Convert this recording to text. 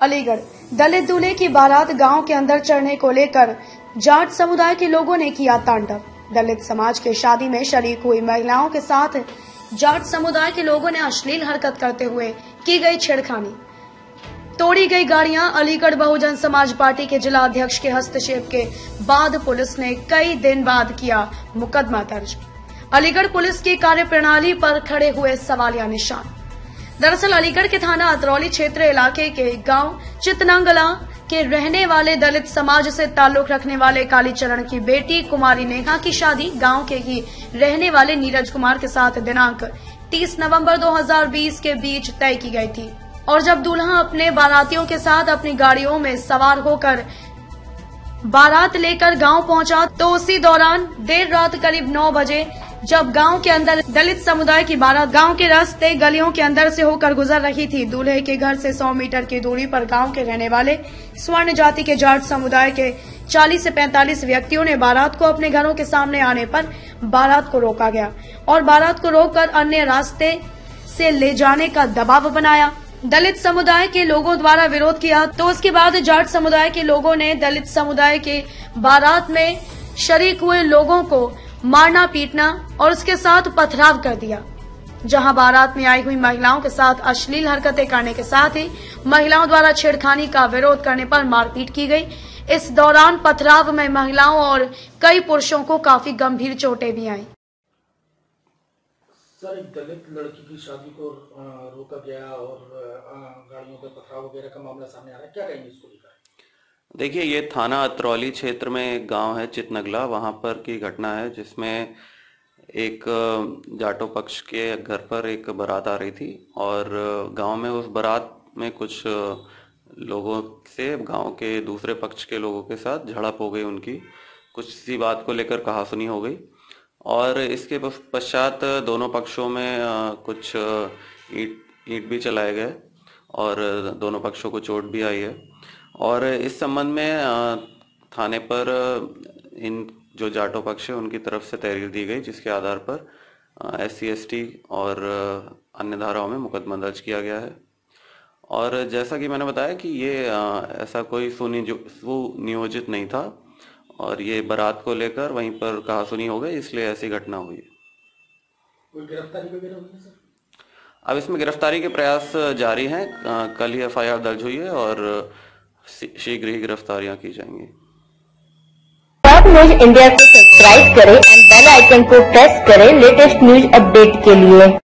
अलीगढ़। दलित दूल्हे की बारात गाँव के अंदर चढ़ने को लेकर जाट समुदाय के लोगों ने किया तांडव। दलित समाज के शादी में शरीक हुई महिलाओं के साथ जाट समुदाय के लोगों ने अश्लील हरकत करते हुए की गई छेड़खानी। तोड़ी गई गाड़ियाँ अलीगढ़ बहुजन समाज पार्टी के जिला अध्यक्ष के हस्तक्षेप के बाद पुलिस ने कई दिन बाद किया मुकदमा दर्ज। अलीगढ़ पुलिस की कार्यप्रणाली पर खड़े हुए सवालिया निशान। दरअसल अलीगढ़ के थाना अतरौली क्षेत्र इलाके के गाँव चितनांगला के रहने वाले दलित समाज से ताल्लुक रखने वाले कालीचरण की बेटी कुमारी नेहा की शादी गाँव के ही रहने वाले नीरज कुमार के साथ दिनांक 30 नवंबर 2020 के बीच तय की गई थी। और जब दूल्हा अपने बारातियों के साथ अपनी गाड़ियों में सवार होकर बारात लेकर गाँव पहुँचा तो उसी दौरान देर रात करीब 9 बजे जब गाँव के अंदर दलित समुदाय की बारात गाँव के रास्ते गलियों के अंदर से होकर गुजर रही थी। दूल्हे के घर से 100 मीटर की दूरी पर गाँव के रहने वाले स्वर्ण जाति के जाट समुदाय के 40 से 45 व्यक्तियों ने बारात को अपने घरों के सामने आने पर बारात को रोका गया और बारात को रोककर अन्य रास्ते से ले जाने का दबाव बनाया। दलित समुदाय के लोगों द्वारा विरोध किया तो उसके बाद जाट समुदाय के लोगों ने दलित समुदाय के बारात में शरीक हुए लोगों को मारना, पीटना और उसके साथ पथराव कर दिया। जहाँ बारात में आई हुई महिलाओं के साथ अश्लील हरकतें करने के साथ ही महिलाओं द्वारा छेड़खानी का विरोध करने पर मारपीट की गई। इस दौरान पथराव में महिलाओं और कई पुरुषों को काफ़ी गंभीर चोटें भी आई। सर, एक दलित लड़की की शादी को रोका गया और गाड़ियों का पथराव वगैरह का मामला सामने आ रहा है। क्या कहेंगे इसको लेकर? देखिए, ये थाना अतरौली क्षेत्र में एक गाँव है, चितनगला। वहाँ पर की घटना है, जिसमें एक जाटो पक्ष के घर पर एक बारात आ रही थी और गाँव में उस बारात में कुछ लोगों से, गाँव के दूसरे पक्ष के लोगों के साथ झड़प हो गई उनकी। कुछ सी बात को लेकर कहासुनी हो गई और इसके पश्चात दोनों पक्षों में कुछ ईंट ईंट भी चलाए गए और दोनों पक्षों को चोट भी आई है। और इस संबंध में थाने पर इन जो जाटो पक्ष है उनकी तरफ़ से तहरीर दी गई जिसके आधार पर एस सी और अन्य धाराओं में मुकदमा दर्ज किया गया है। और जैसा कि मैंने बताया कि ये ऐसा कोई सुनियोजित नहीं था और ये बारात को लेकर वहीं पर कहा सुनी हो गई इसलिए ऐसी घटना हुई। अब इसमें गिरफ्तारी के प्रयास जारी हैं। कल ही एफआईआर दर्ज हुई है और शीघ्र ही गिरफ्तारियाँ की जाएँगी। टॉप न्यूज़ इंडिया को सब्सक्राइब करें एंड बेल आइकन को प्रेस करें लेटेस्ट न्यूज़ अपडेट के लिए।